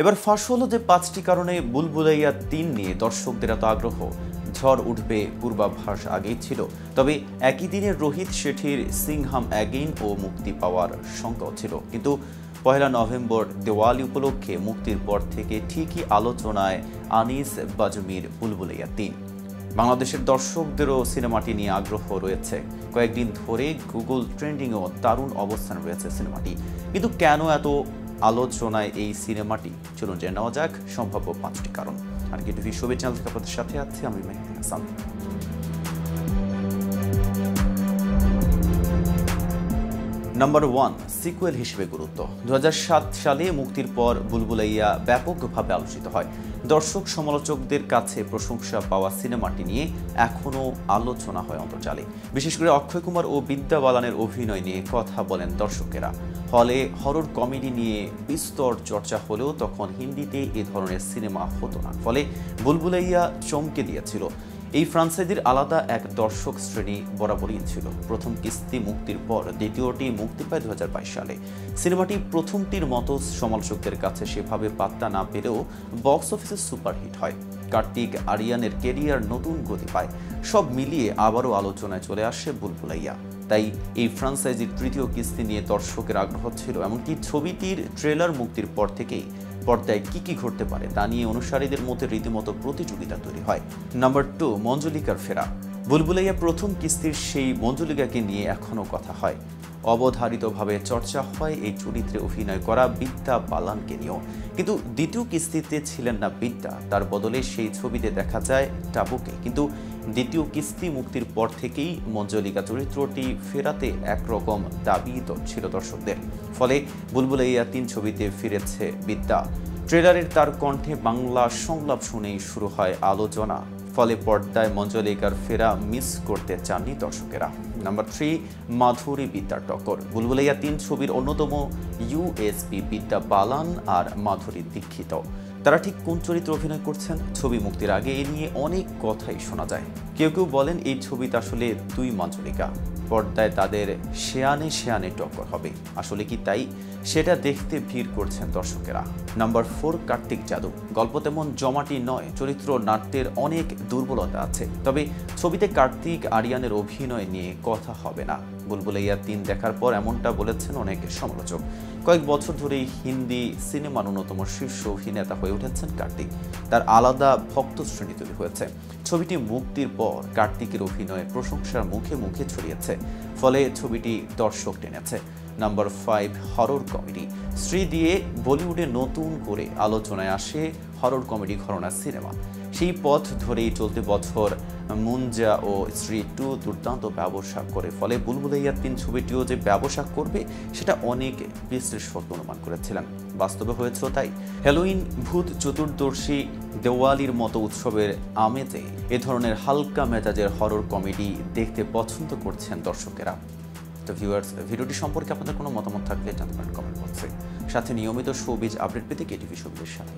এবার ফাঁস হলো যে পাঁচটি কারণে বুলবুলাইয়া তিন নিয়ে দর্শকদের এত আগ্রহ। ঝড় উঠবে, পূর্বাভাস আগেই ছিল। তবে একই দিনে রোহিত শেঠির সিংহাম অ্যাগেইন ও মুক্তি পাওয়ার শঙ্কাও ছিল। কিন্তু পয়লা নভেম্বর দেওয়ালি উপলক্ষে মুক্তির পর থেকে ঠিকই আলোচনায় আনিস বাজমির বুলবুলাইয়া তিন। বাংলাদেশের দর্শকদেরও সিনেমাটি নিয়ে আগ্রহ রয়েছে। কয়েকদিন ধরে গুগল ট্রেন্ডিংও দারুণ অবস্থান রয়েছে সিনেমাটি। কিন্তু কেন এত আলোচনায় এই সিনেমাটি। চলুন জেনে নেওয়া যাক, সম্ভাব্য পাঁচটি কারণ। আর কি টিভি ছবি চ্যানেল থেকে আপনাদের সাথে আছি, আমি Mehedi Hasan. Number one sequel হিসেবে গুরুত্ব। দুহাজার সাত সালে মুক্তির পর বুলবুলাইয়া ব্যাপকভাবে আলোচিত হয়। দর্শক সমালোচকদের কাছে প্রশংসা পাওয়া সিনেমাটি নিয়ে এখনও আলোচনা হয় অন্তর্জালে। বিশেষ করে অক্ষয় কুমার ও বিদ্যা বালানের অভিনয় নিয়ে কথা বলেন দর্শকেরা। হলে হরর কমেডি নিয়ে বিস্তর চর্চা হলেও তখন হিন্দিতে এ ধরনের সিনেমা হতো না। ফলে বুলবুলাইয়া চমকে দিয়েছিল। এই ফ্রান্সাইজির আলাদা এক দর্শক শ্রেণি বরাবরই ছিল। প্রথম কিস্তি মুক্তির পর দ্বিতীয়টি মুক্তি পায় দু হাজার বাইশ সালে। সিনেমাটি প্রথমটির মতো সমালোচকদের কাছে সেভাবে পাত্তা না পেলেও বক্স অফিসে সুপারহিট হয়। কার্তিক আরিয়ানের কেরিয়ার নতুন গতি পায়। সব মিলিয়ে আবারও আলোচনায় চলে আসে বুলবুলাইয়া। তাই এই ফ্রান্সাইজির তৃতীয় কিস্তি নিয়ে দর্শকের আগ্রহ ছিল। এমনকি ছবিটির ট্রেলার মুক্তির পর থেকেই পর্দায় কি কি ঘটতে পারে তা নিয়ে অনুসারীদের মধ্যে রীতিমতো প্রতিযোগিতা তৈরি হয়। নাম্বার টু, মঞ্জুলিকার ফেরা। বুলবুলাইয়া প্রথম কিস্তির সেই মঞ্জুলিকাকে নিয়ে এখনও কথা হয়। অবধারিতভাবে চর্চা হয় এই চরিত্রে অভিনয় করা বিদ্যা বালানকে নিয়েও। কিন্তু দ্বিতীয় কিস্তিতে ছিলেন না বিদ্যা। তার বদলে সেই ছবিতে দেখা যায় টাবুকে। কিন্তু দ্বিতীয় কিস্তি মুক্তির পর থেকেই মঞ্জলিকা চরিত্রটি ফেরাতে একরকম দাবি ছিল দর্শকদের। ফলে বুলবুলাইয়া তিন ছবিতে ফিরেছে বিদ্যা। ট্রেলারের তার কণ্ঠে বাংলা সংলাপ শুনেই শুরু হয় আলোচনা। ফলে পর্দায় মঞ্জলিকার ফেরা মিস করতে চাননি দর্শকেরা। নাম্বার থ্রি মাধুরী বিদ্যা টকর বুলবুলাইয়া তিন ছবির অন্যতম ইউএসপি বিদ্যা বালান আর মাধুরী দীক্ষিত তারা ঠিক কোন চরিত্রে অভিনয় করছেন? ছবি মুক্তির আগে এ নিয়ে অনেক কথাই শোনা যায়। কেউ কেউ বলেন এই ছবিতে আসলে দুই মঞ্জলিকা। পর্দায় তাদের শেয়ানে শেয়ানে টক্কর হবে। আসলে কি তাই? সেটা দেখতে ভিড় করছেন দর্শকেরা। নাম্বার ফোর, কার্তিক যাদব গল্প তেমন জমাটি নয়, চরিত্র নাট্যের অনেক দুর্বলতা আছে। তবে ছবিতে কার্তিক আরিয়ানের অভিনয় নিয়ে কথা হবে না। বুলবুলাইয়া তিন দেখার পর এমনটা বলেছেন অনেক সমালোচক। কয়েক বছর ধরেই হিন্দি সিনেমার অন্যতম শীর্ষ অভিনেতা হয়ে উঠেছেন কার্তিক। তার আলাদা ভক্ত শ্রেণি তৈরি হয়েছে। ছবিটি মুক্তির পর কার্তিকের অভিনয় প্রশংসার মুখে মুখে ছড়িয়েছে। ফলে ছবিটি দর্শক টেনেছে। Number five, horror comedy. Stree দিয়ে বলিউডে নতুন করে আলোচনায় আসে হরর কমেডি ঘরনা সিনেমা। সেই পথ ধরেই চলতে বছর মুঞ্জা ও শ্রী টু দুর্দান্ত ব্যবসা করে। ফলে বুলবুলাইয়া তিন ছবিটিও যে ব্যবসা করবে, সেটা অনেক বিশ্লেষক অনুমান করেছিলেন। বাস্তবে হয়েছিল তাই। হ্যালোইন ভূত চতুর্দশী দেওয়ালির মতো উৎসবের আমেজে এ ধরনের হালকা মেজাজের হরর কমেডি দেখতে পছন্দ করছেন দর্শকেরা। তো ভিউয়ার্স ভিডিওটি সম্পর্কে আপনাদের কোনো মতামত থাকলে জানতে পারেন কমেন্ট বক্সে সাথে নিয়মিত শোবিজ আপডেট পেতে কেটিভি শোবিজের সাথে।